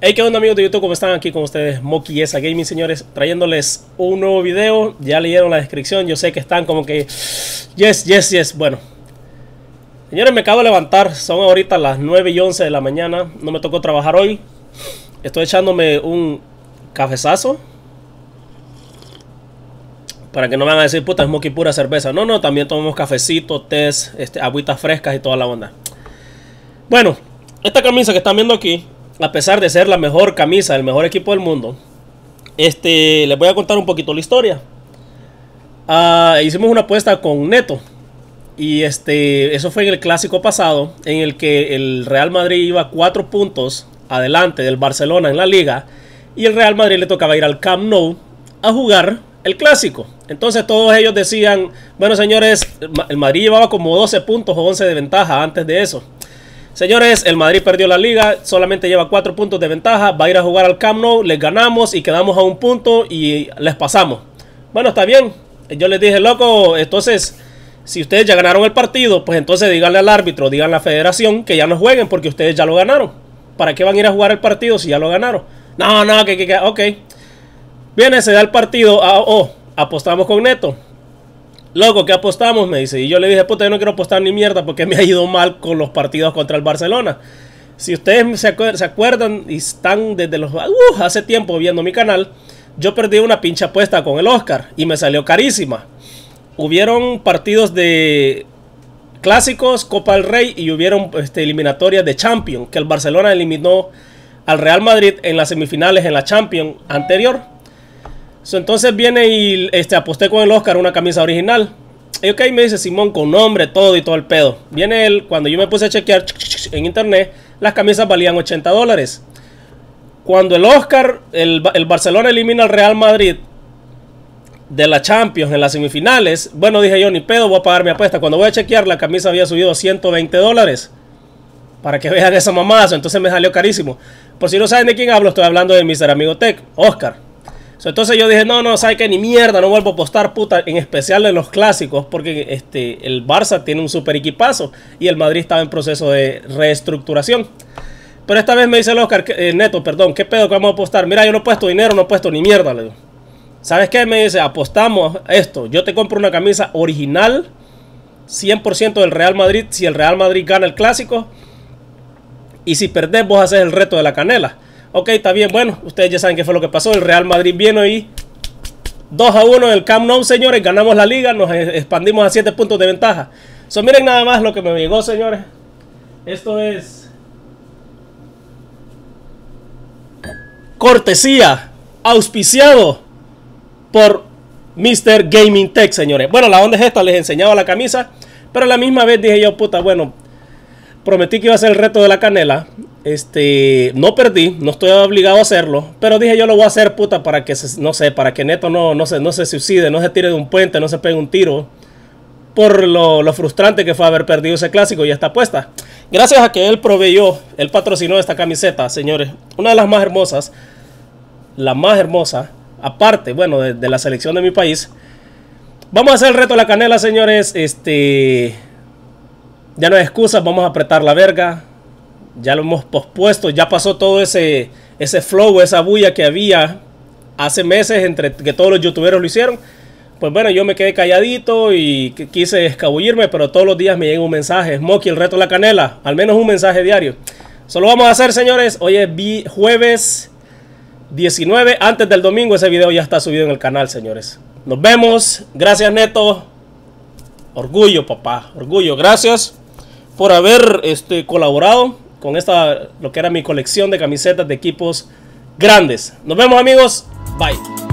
Hey, ¿qué onda amigos de YouTube? ¿Cómo están? Aquí con ustedes Moki Esa Gaming, señores, trayéndoles un nuevo video. Ya leyeron la descripción, yo sé que están como que... Yes, yes, yes. Bueno. Señores, me acabo de levantar. Son ahorita las 9 y 11 de la mañana. No me tocó trabajar hoy. Estoy echándome un cafezazo. Para que no me van a decir, puta, es Moki pura cerveza. No, no, también tomamos cafecito, té, este, agüitas frescas y toda la onda. Bueno, esta camisa que están viendo aquí a pesar de ser la mejor camisa del mejor equipo del mundo, este, les voy a contar un poquito la historia. Ah, hicimos una apuesta con Neto. Y este, eso fue en el clásico pasado, en el que el Real Madrid iba cuatro puntos adelante del Barcelona en la liga. Y el Real Madrid le tocaba ir al Camp Nou a jugar el clásico. Entonces todos ellos decían, bueno señores, el Madrid llevaba como 12 puntos o 11 de ventaja antes de eso. Señores, el Madrid perdió la liga, solamente lleva cuatro puntos de ventaja, va a ir a jugar al Camp les ganamos y quedamos a un punto y les pasamos. Bueno, está bien. Yo les dije, loco, entonces, si ustedes ya ganaron el partido, pues entonces díganle al árbitro, díganle a la federación que ya no jueguen porque ustedes ya lo ganaron. ¿Para qué van a ir a jugar el partido si ya lo ganaron? No, no, que, que, que, ok. Viene, se da el partido, ah, oh, apostamos con Neto. Loco, ¿qué apostamos? Me dice. Y yo le dije, puta, yo no quiero apostar ni mierda porque me ha ido mal con los partidos contra el Barcelona. Si ustedes se, acuerdan y están desde los... Uh, hace tiempo viendo mi canal, yo perdí una pinche apuesta con el Oscar y me salió carísima. Hubieron partidos de clásicos, Copa del Rey y hubieron este, eliminatorias de Champions, que el Barcelona eliminó al Real Madrid en las semifinales en la Champions anterior entonces viene y este, aposté con el Oscar una camisa original. Y ok, me dice Simón con nombre, todo y todo el pedo. Viene él, cuando yo me puse a chequear en internet, las camisas valían 80 dólares. Cuando el Oscar, el, el Barcelona elimina al Real Madrid de la Champions en las semifinales, bueno, dije yo, ni pedo, voy a pagar mi apuesta. Cuando voy a chequear, la camisa había subido 120 dólares. Para que vean esa mamazo, entonces me salió carísimo. Por si no saben de quién hablo, estoy hablando de Mr. Amigo Tech, Oscar. Entonces yo dije, no, no, ¿sabes qué? Ni mierda, no vuelvo a apostar, puta, en especial en los clásicos, porque este, el Barça tiene un super equipazo y el Madrid estaba en proceso de reestructuración. Pero esta vez me dice el Oscar, eh, Neto, perdón, ¿qué pedo que vamos a apostar? Mira, yo no he puesto dinero, no he puesto ni mierda, le digo. ¿Sabes qué? Me dice, apostamos esto. Yo te compro una camisa original, 100% del Real Madrid, si el Real Madrid gana el clásico. Y si perdés, vos haces el reto de la canela. Ok, está bien. Bueno, ustedes ya saben qué fue lo que pasó. El Real Madrid viene ahí 2 a 1 en el Camp Nou, señores. Ganamos la liga, nos expandimos a 7 puntos de ventaja. So, miren nada más lo que me llegó, señores. Esto es cortesía, auspiciado por Mr. Gaming Tech, señores. Bueno, la onda es esta, les enseñaba la camisa, pero a la misma vez dije yo, puta, bueno, prometí que iba a ser el reto de la canela. Este, no perdí, no estoy obligado a hacerlo, pero dije yo lo voy a hacer, puta, para que, no sé, para que Neto no, no, se, no se suicide, no se tire de un puente, no se pegue un tiro. Por lo, lo frustrante que fue haber perdido ese clásico y está puesta. Gracias a que él proveyó, él patrocinó esta camiseta, señores. Una de las más hermosas, la más hermosa, aparte, bueno, de, de la selección de mi país. Vamos a hacer el reto de la canela, señores. Este ya no hay excusas, vamos a apretar la verga. Ya lo hemos pospuesto, ya pasó todo ese, ese flow, esa bulla que había hace meses entre que todos los youtuberos lo hicieron. Pues bueno, yo me quedé calladito y quise escabullirme, pero todos los días me llega un mensaje. Moki, el reto de la canela. Al menos un mensaje diario. Solo vamos a hacer, señores. Hoy es jueves 19. Antes del domingo ese video ya está subido en el canal, señores. Nos vemos. Gracias, Neto. Orgullo, papá. Orgullo. Gracias por haber este, colaborado con esta, lo que era mi colección de camisetas de equipos grandes. Nos vemos amigos. Bye.